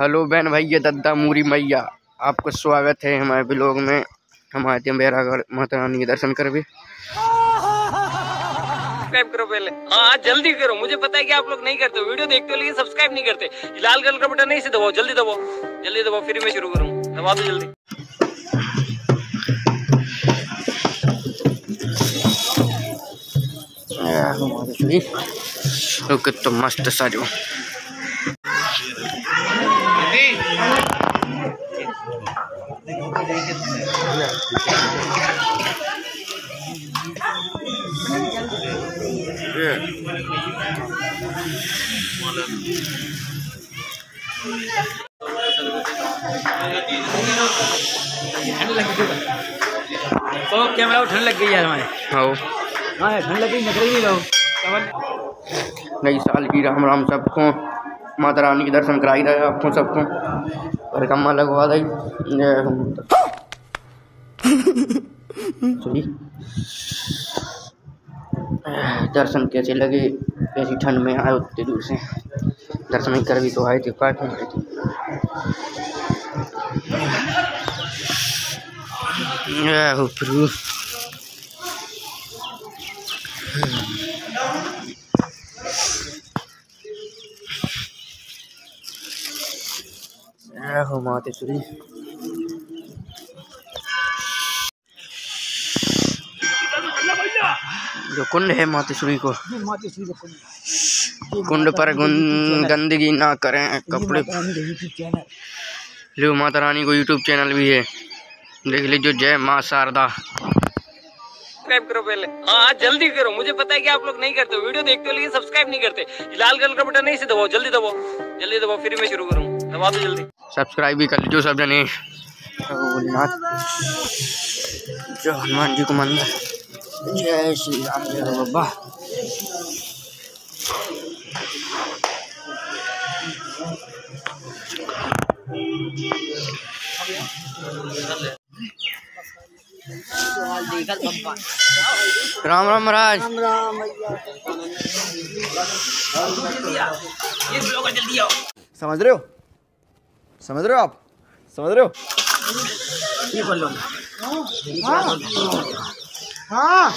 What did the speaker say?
Hello बहन भैया दद्दा मूरी मैया आपका स्वागत है हमारे ब्लॉग में। हम आए थे बेरागढ़ माता रानी के दर्शन करवे। सब्सक्राइब करो पहले। हाँ जल्दी करो। मुझे पता है कि आप लोग नहीं करते वीडियो देखते हो लेकिन सब्सक्राइब नहीं करते। लाल कलर का बटन नहीं से दबाओ जल्दी दबाओ। जल्दी दबाओ फिर मैं शुरू करूँ। दबा दो जल्दी। तो मस्त साजो। तो कैमरा ठंड लग गई यार हमारे। आओ हाँ ठंड लग गई निकल ही रहो नई साल की राम राम सबको माता रानी के दर्शन कराई रहे आपको सबको। परिक्रमा लगवा दी दर्शन कैसे लगे कैसी ठंड में आए उतनी दूर से। दर्शन कर भी तो आए थे क्या क्यों आए थे। हो प्रभु। जो कुंड है मातेश्वरी को। कुंड। पर गंदगी ना करें कपड़े लो माता रानी को यूट्यूब चैनल भी है। देख लीजिए जय माँ शारदा। सब्सक्राइब करो पहले। हाँ जल्दी करो। मुझे पता है कि आप लोग नहीं करते हो। वीडियो देखते हो लेकिन सब्सक्राइब नहीं करते। लाल कलर का बटन नहीं से दबाओ जल्दी दबाओ। जल्दी दबाओ फिर मैं शुरू करूँ। दबा दो जल्दी। सब्सक्राइब भी कर लीजिए सब जने। जय हनुमान जी को मंदिर। जय श्री राम जय बाबा राम राम महाराज समझ रहे हो? समझ रहे हो आप? समझ रहे हो। हाँ।